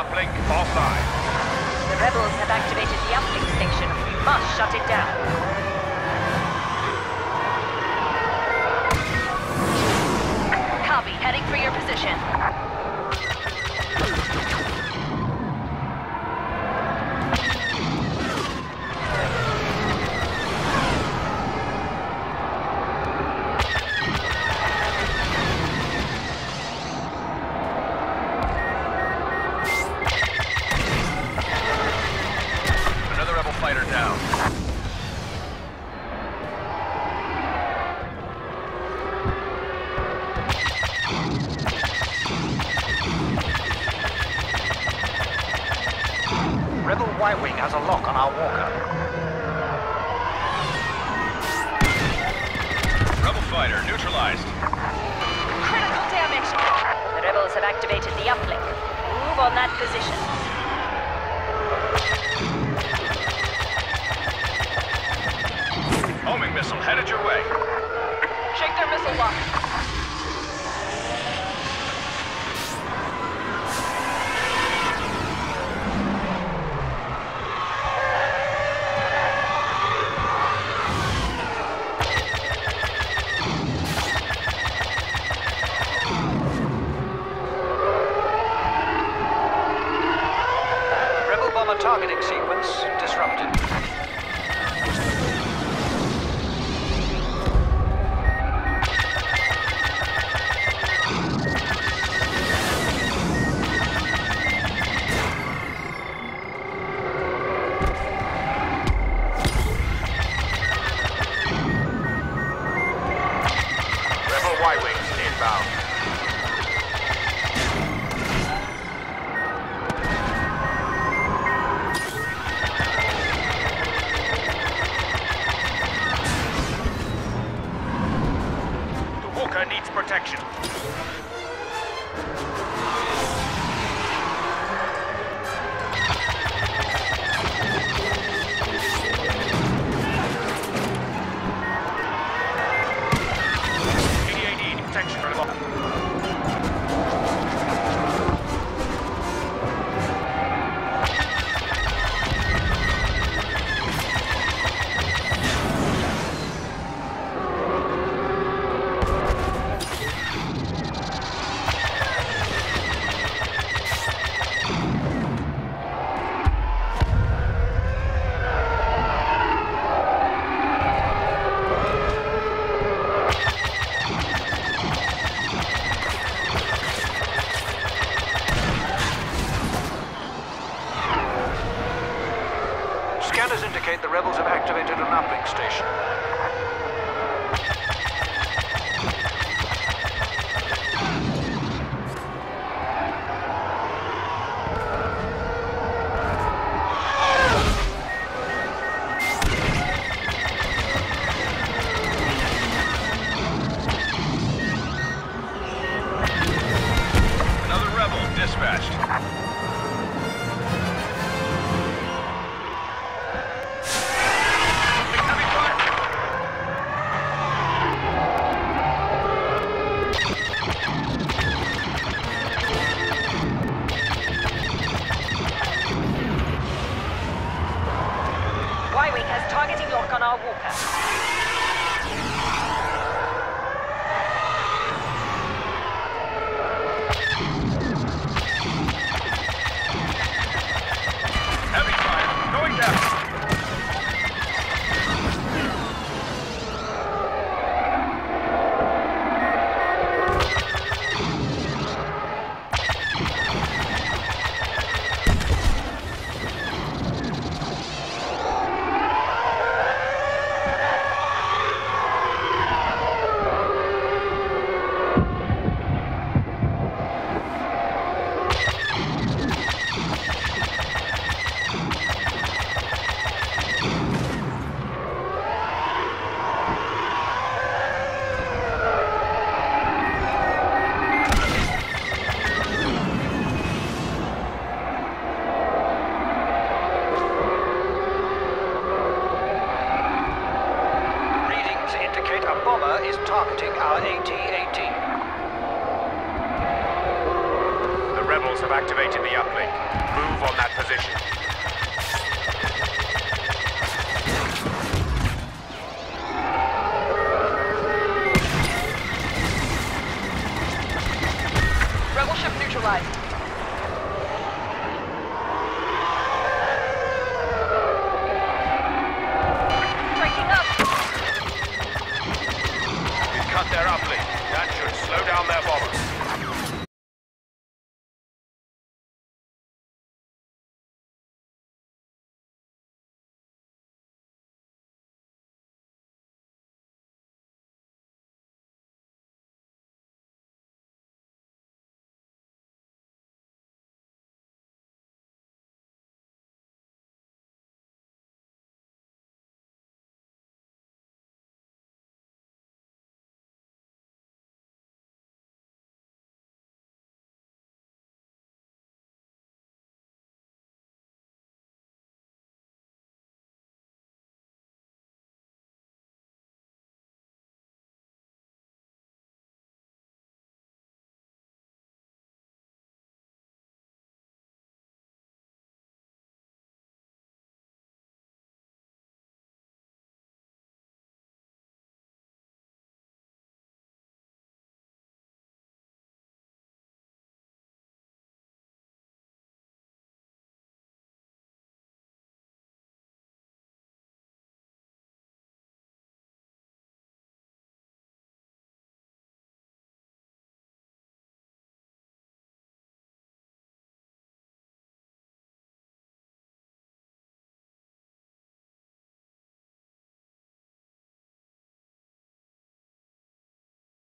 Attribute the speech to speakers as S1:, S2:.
S1: Uplink offline.
S2: The rebels have activated the uplink station. We must shut it down. Copy. Heading for your position.
S1: Down.
S3: Rebel Y-Wing has a lock on our walker.
S1: Rebel fighter neutralized.
S2: Critical damage. The rebels have activated the uplink. Move on that position.
S3: Targeting sequence disrupted.
S1: Protection. The
S3: rebels have activated an uplink station.
S2: Targeting
S1: rebels have activated the uplink. Move on that position.
S2: Rebel ship neutralized. Breaking up.
S1: We've cut their uplink. That should slow down their bombers.